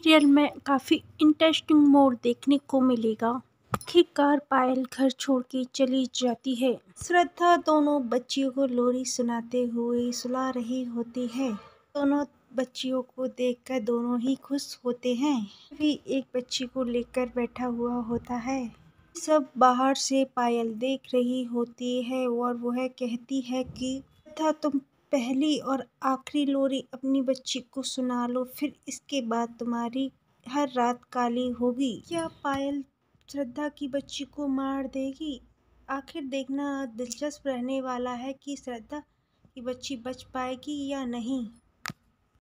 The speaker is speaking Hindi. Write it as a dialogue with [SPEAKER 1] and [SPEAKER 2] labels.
[SPEAKER 1] सीरियल में काफ़ी इंटरेस्टिंग मोड देखने को मिलेगा। आखिरकार पायल घर छोड़ के चली जाती है। श्रद्धा दोनों बच्चियों को लोरी सुनाते हुए सुला रही होती है। दोनों बच्चियों को देखकर दोनों ही खुश होते हैं। भी एक बच्ची को लेकर बैठा हुआ होता है। सब बाहर से पायल देख रही होती है और वह कहती है कि, श्रद्धा, तुम पहली और आखिरी लोरी अपनी बच्ची को सुना लो, फिर इसके बाद तुम्हारी हर रात काली होगी। क्या पायल श्रद्धा की बच्ची को मार देगी? आखिर देखना दिलचस्प रहने वाला है कि श्रद्धा की बच्ची बच पाएगी या नहीं।